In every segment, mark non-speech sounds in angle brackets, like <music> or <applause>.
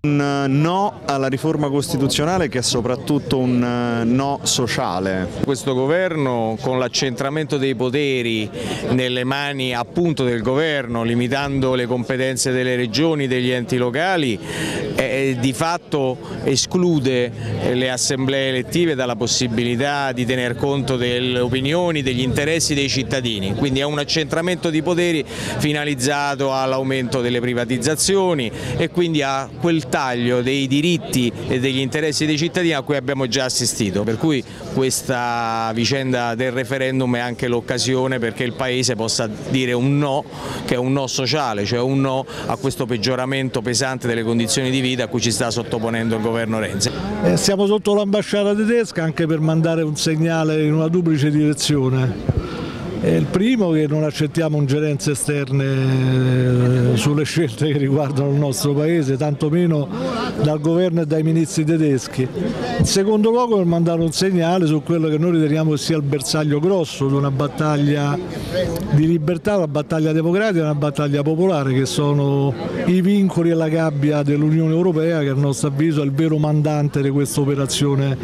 Un no alla riforma costituzionale che è soprattutto un no sociale. Questo governo con l'accentramento dei poteri nelle mani appunto del governo, limitando le competenze delle regioni, degli enti locali, eh, di fatto esclude le assemblee elettive dalla possibilità di tener conto delle opinioni, degli interessi dei cittadini, quindi è un accentramento di poteri finalizzato all'aumento delle privatizzazioni e quindi a quel taglio dei diritti e degli interessi dei cittadini a cui abbiamo già assistito, per cui questa vicenda del referendum è anche l'occasione perché il Paese possa dire un no, che è un no sociale, cioè un no a questo peggioramento pesante delle condizioni di vita a cui ci sta sottoponendo il governo Renzi. Eh, siamo sotto l'ambasciata tedesca anche per mandare un segnale in una duplice direzione. È il primo che non accettiamo ingerenze esterne eh, sulle scelte che riguardano il nostro Paese, tantomeno dal governo e dai ministri tedeschi. In secondo luogo per mandare un segnale su quello che noi riteniamo sia il bersaglio grosso di una battaglia di libertà, una battaglia democratica, una battaglia popolare che sono i vincoli e la gabbia dell'Unione Europea che a nostro avviso è il vero mandante di questa operazione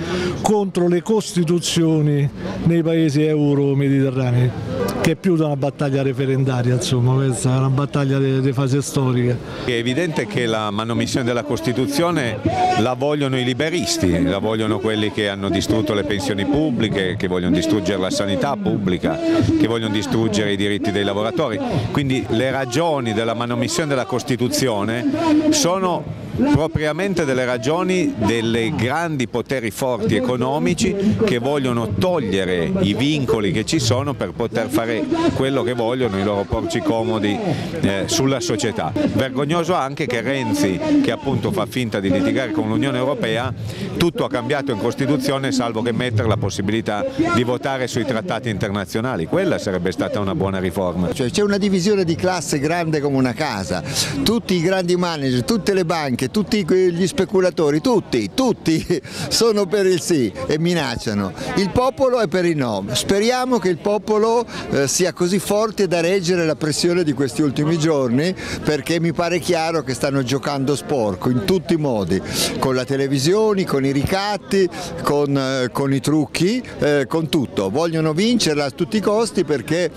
contro le costituzioni nei paesi euro-mediterranei che è più di una battaglia referendaria, insomma, questa è una battaglia di, fase storica. È evidente che la manomissione della Costituzione la vogliono i liberisti, la vogliono quelli che hanno distrutto le pensioni pubbliche, che vogliono distruggere la sanità pubblica, che vogliono distruggere i diritti dei lavoratori. Quindi le ragioni della manomissione della Costituzione sono propriamente delle ragioni dei grandi poteri forti economici che vogliono togliere i vincoli che ci sono per poter fare quello che vogliono, i loro porci comodi eh, sulla società. Vergognoso anche che Renzi, che appunto fa finta di litigare con l'Unione Europea, tutto ha cambiato in Costituzione salvo che mettere la possibilità di votare sui trattati internazionali, quella sarebbe stata una buona riforma. Cioè, C'è una divisione di classe grande come una casa, tutti i grandi manager, tutte le banche, banche, tutti gli speculatori, tutti, tutti <laughs> sono per il sì e minacciano. Il popolo è per il no. Speriamo che il popolo eh, sia così forte da reggere la pressione di questi ultimi giorni perché mi pare chiaro che stanno giocando sporco in tutti i modi, con la televisione, con i ricatti, con, eh, con i trucchi, eh, con tutto. Vogliono vincerla a tutti i costi perché,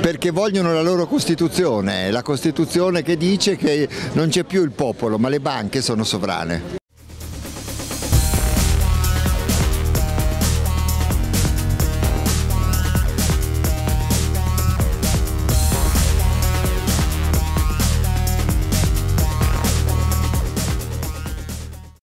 perché vogliono la loro Costituzione, la Costituzione che dice che non c'è più il popolo ma le banche sono sovrane.